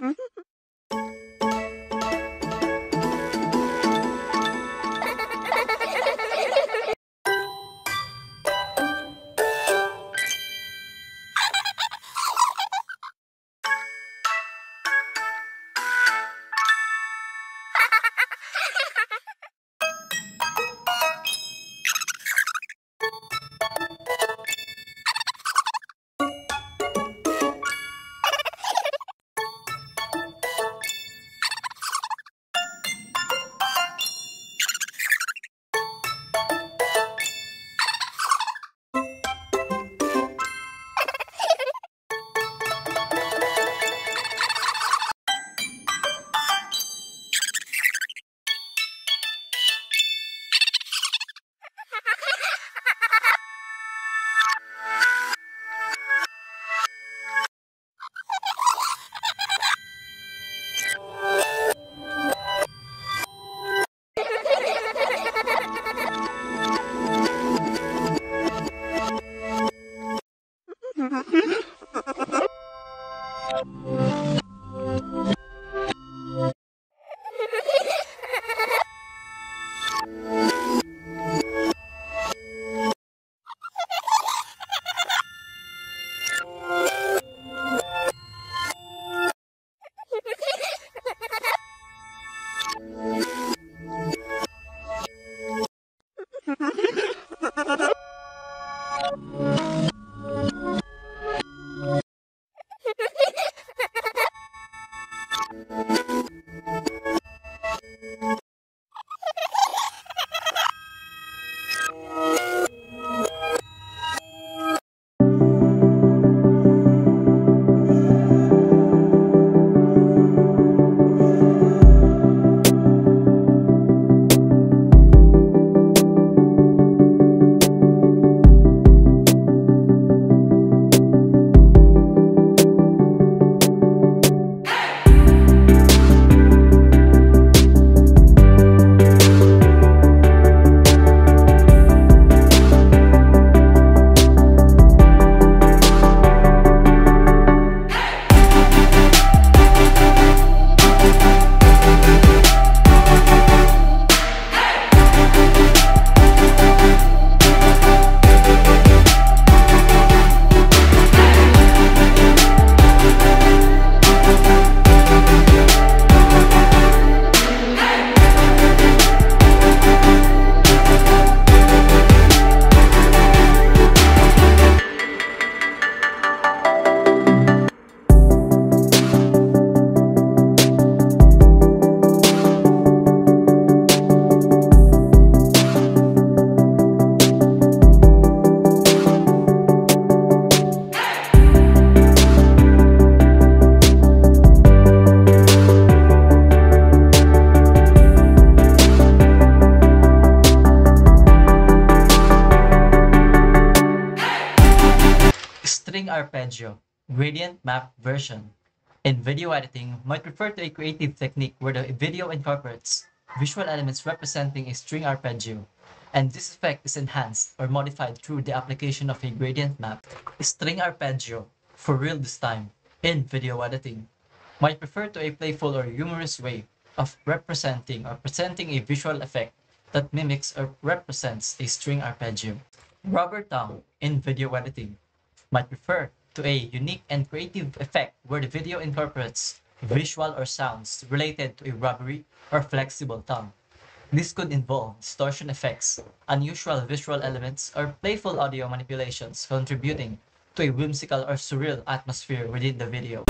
Hmm. String arpeggio, gradient map version. In video editing, might refer to a creative technique where the video incorporates visual elements representing a string arpeggio, and this effect is enhanced or modified through the application of a gradient map. String arpeggio, for real this time, in video editing, might refer to a playful or humorous way of representing or presenting a visual effect that mimics or represents a string arpeggio. Rubber tongue in video editing might refer to a unique and creative effect where the video incorporates visual or sounds related to a rubbery or flexible tongue. This could involve distortion effects, unusual visual elements, or playful audio manipulations contributing to a whimsical or surreal atmosphere within the video.